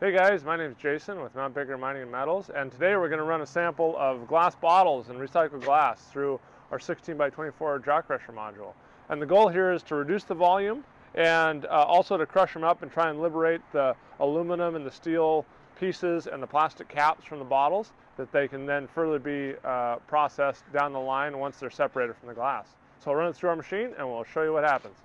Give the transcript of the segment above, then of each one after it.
Hey guys, my name is Jason with Mount Baker Mining and Metals, and today we're going to run a sample of glass bottles and recycled glass through our 16 by 24 jaw crusher module. And the goal here is to reduce the volume and uh, also to crush them up and try and liberate the aluminum and the steel pieces and the plastic caps from the bottles that they can then further be uh, processed down the line once they're separated from the glass. So I'll run it through our machine and we'll show you what happens.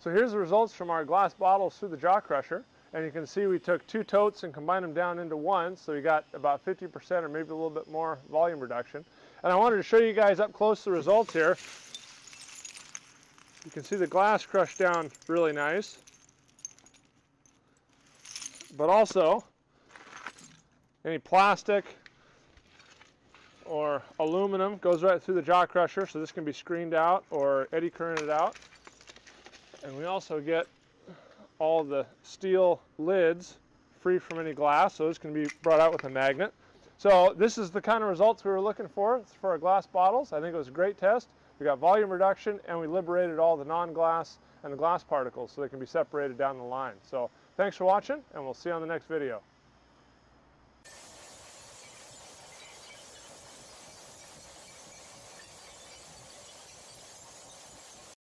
So here's the results from our glass bottles through the jaw crusher. And you can see we took two totes and combined them down into one, so we got about 50% or maybe a little bit more volume reduction. And I wanted to show you guys up close the results here. You can see the glass crushed down really nice. But also, any plastic or aluminum goes right through the jaw crusher, so this can be screened out or eddy currented out. And we also get all the steel lids free from any glass. So this can be brought out with a magnet. So this is the kind of results we were looking for for our glass bottles. I think it was a great test. We got volume reduction and we liberated all the non-glass and the glass particles so they can be separated down the line. So thanks for watching and we'll see you on the next video.